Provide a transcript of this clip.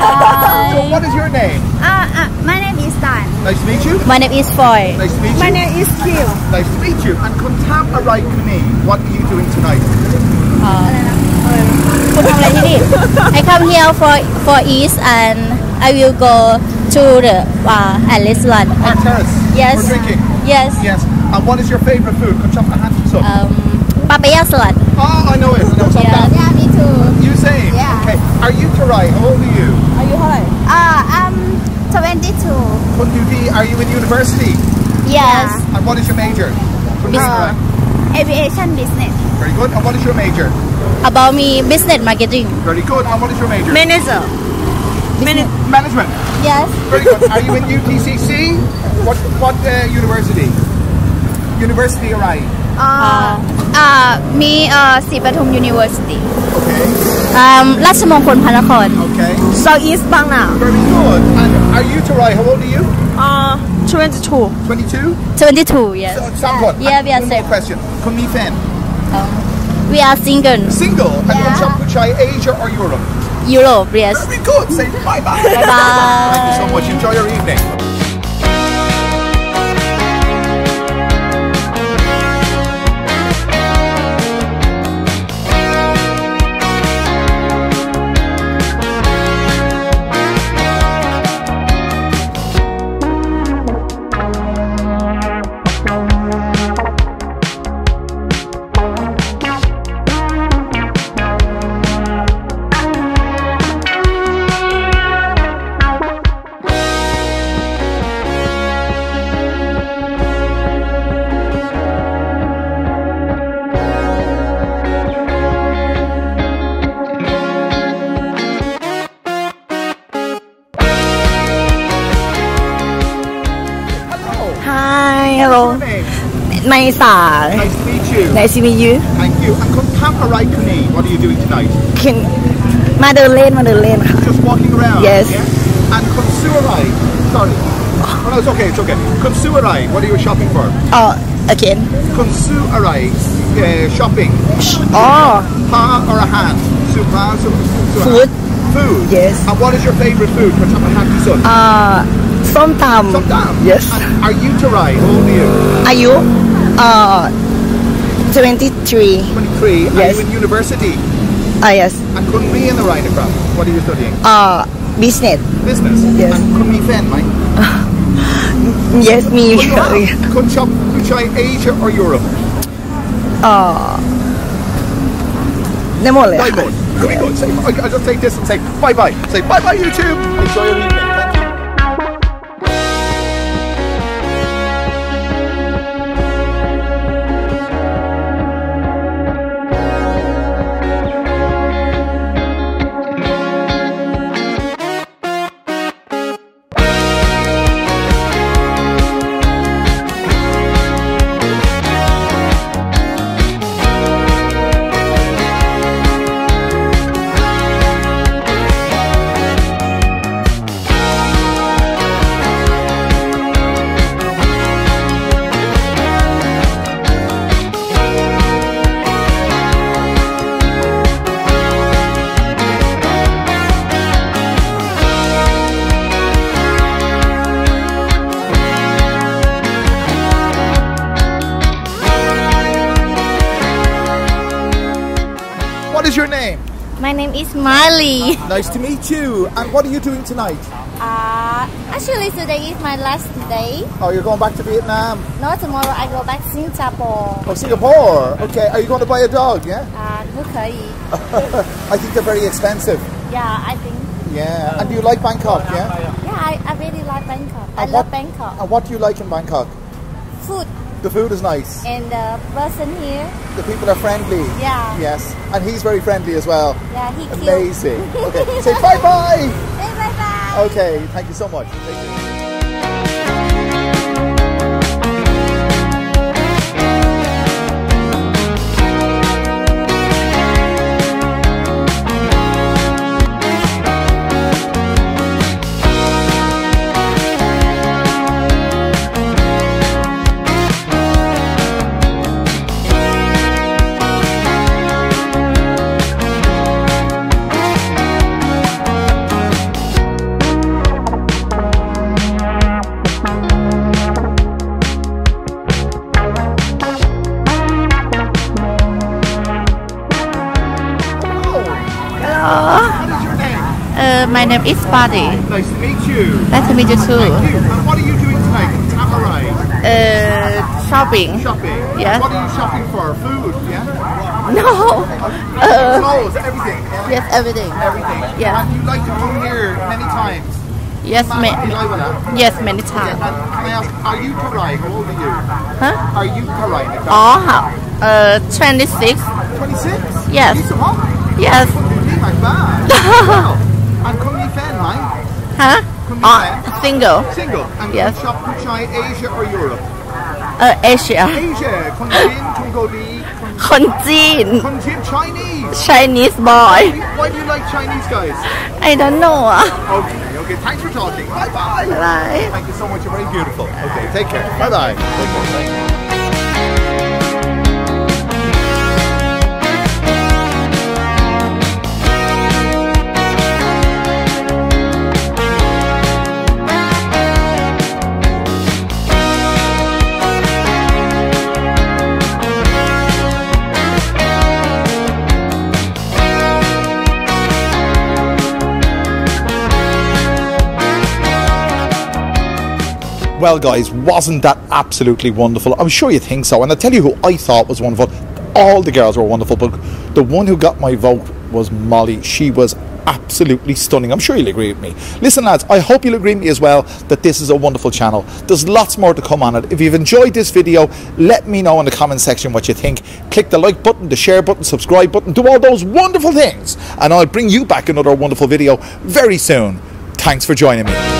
Hi. So what is your name? Uh, uh, my name is Tan. Nice to meet you. My name is Foy. Nice to meet you. My name is Kim. Nice to meet you. And Kuntam Arai Kuni, what are you doing tonight? Uh, คุณทำอะไรที่นี่ I come here for for east and I will go to the uh, at least. Uh, terrace. Yes. For. Yes. Yes. And what is your favorite food? Kuntam Ahan Sum. Um, papaya salad. Oh, I know it. I know yeah. yeah, me too. You same. Yeah. Okay. Are you Tarai? How old are you? Are you how old? Uh, I'm 22. You be, are you in university? Yes. And what is your major? Uh, aviation business. Very good. And what is your major? About me, business marketing. Very good. And what is your major? Manager. Man management. Yes. Very good. Are you in UTCC? What what uh, university? University, right? Uh, uh, me, uh, Sripatum University. Um, Ratchamongkol Panakon. Okay. Southeast Bangla. Very good. And are you Tarai? How old are you? Uh, 22. 22? 22, yes. So, someone. Yeah, we are question. Kung me, fan? Oh. We are single. Single? And yeah. from which Asia or Europe? Europe, yes. Very good. Say bye-bye. Bye-bye. Thank you so much. Enjoy your evening. Naisa. Nice to meet you. Nice to meet you. Thank you. And contemporary Kuni, what are you doing tonight? มาเดินเล่นมาเดินเล่นค่ะ Just walking around? Yes. Yeah? And Konsuarai, sorry. Oh, no, it's okay, it's okay. Konsuarai, what are you shopping for? อ๋อ again Konsuarai, uh, shopping. อ๋อ Pa or a hand? Supa, su, su, Food. Food? Yes. And what is your favorite food? Kontamahaki sun. อ่าส้มตำ Sometimes. yes And are you Tarai? How old are you? อา Uh, 23. 23? Yes. Are you in university? Ah, uh, yes. And kung me in the right across, what are you studying? Uh, business. Business? Yes. And kung me fen, Mike? yes, me. Kung chop, kung chai Asia or Europe? Uh, Nemole. Bye, bye. Yes. I, I just take this and say bye bye. Say bye bye, YouTube. Enjoy your evening. It's Miley. Nice to meet you. And what are you doing tonight? Uh, actually, today is my last day. Oh, you're going back to Vietnam? No, tomorrow I go back to Singapore. Oh, Singapore. Okay. Are you going to buy a dog? Yeah. Uh, I think they're very expensive. Yeah, I think. Yeah. And do you like Bangkok? Yeah. Yeah, I, I really like Bangkok. And I love Bangkok. And what do you like in Bangkok? Food. The food is nice. and the person here The people are friendly. Yeah. Yes. And he's very friendly as well. yeah he Amazing. Okay. Say bye bye. Say bye bye Okay. Thank you so much. name is Buddy. Nice to meet you. Nice to meet you too. Thank you. And what are you doing tonight in Uh, shopping. Shopping. Yes. What are you shopping for? Food, yeah? No. Uh, Clothes, everything. Yes, everything. Everything. Yeah. And you like to come here many times. Yes, ma yes, many times. Can I ask, are you Karai? How old are you? Huh? Are you Karai? Oh, uh, 26. 26? Yes. Yes. Wow. Huh? Uh, single. Single. And yes. shop Kunchai Asia or Europe? Uh, Asia. Asia. Kunjin, Kungoli, Kunjin. Chinese. Chinese boy. Why do you like Chinese guys? I don't know. Okay, okay. Thanks for talking. Bye bye. Bye. Thank you so much. You're very beautiful. Okay, take care. Bye bye. Take care. Bye. Well, guys, wasn't that absolutely wonderful? I'm sure you think so. And I'll tell you who I thought was wonderful. All the girls were wonderful, but the one who got my vote was Molly. She was absolutely stunning. I'm sure you'll agree with me. Listen, lads, I hope you'll agree with me as well that this is a wonderful channel. There's lots more to come on it. If you've enjoyed this video, let me know in the comment section what you think. Click the like button, the share button, subscribe button, do all those wonderful things. And I'll bring you back another wonderful video very soon. Thanks for joining me.